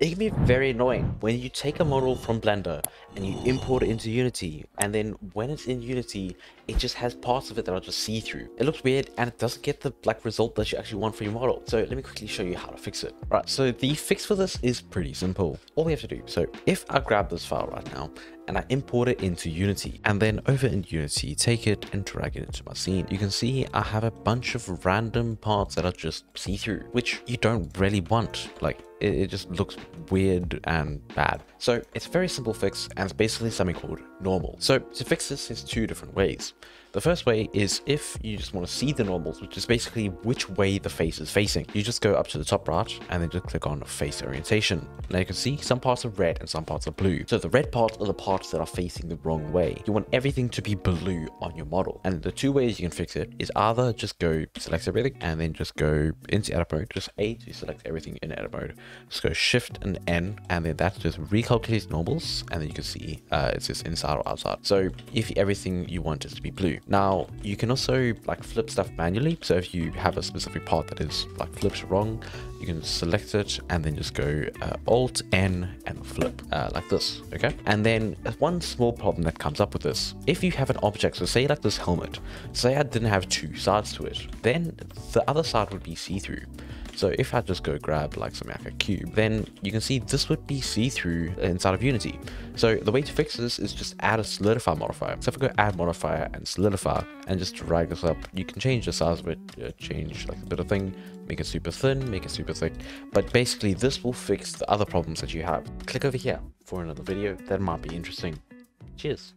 It can be very annoying when you take a model from Blender and you import it into Unity, and then when it's in Unity, it just has parts of it that are just see-through. It looks weird and it doesn't get the like result that you actually want for your model. So let me quickly show you how to fix it. Right, so the fix for this is pretty simple. All we have to do, so if I grab this file right now and I import it into Unity, and then over in Unity, take it and drag it into my scene, you can see I have a bunch of random parts that are just see-through, which you don't really want. Like it, it just looks weird and bad. So it's a very simple fix and it's basically something called normal. So to fix this, there's two different ways. The first way is if you just want to see the normals, which is basically which way the face is facing. You just go up to the top right and then just click on face orientation. Now you can see some parts are red and some parts are blue. So the red parts are the parts that are facing the wrong way. You want everything to be blue on your model. And the two ways you can fix it is either just go select everything and then just go into edit mode, just A to select everything in edit mode. Just go shift and N and then that just recalculates normals and then you can see uh, it says inside or outside. So if everything you want is to be blue, now you can also like flip stuff manually. So if you have a specific part that is like flips wrong, you can select it and then just go uh, Alt N and flip uh, like this. Okay. And then one small problem that comes up with this, if you have an object, so say like this helmet, say I didn't have two sides to it, then the other side would be see-through. So if I just go grab like something like a cube, then you can see this would be see-through inside of Unity. So the way to fix this is just add a solidify modifier. So if I go add modifier and solidify and just drag this up, you can change the size of it, uh, change like a bit of thing, make it super thin, make it super thick. But basically this will fix the other problems that you have. Click over here for another video that might be interesting. Cheers.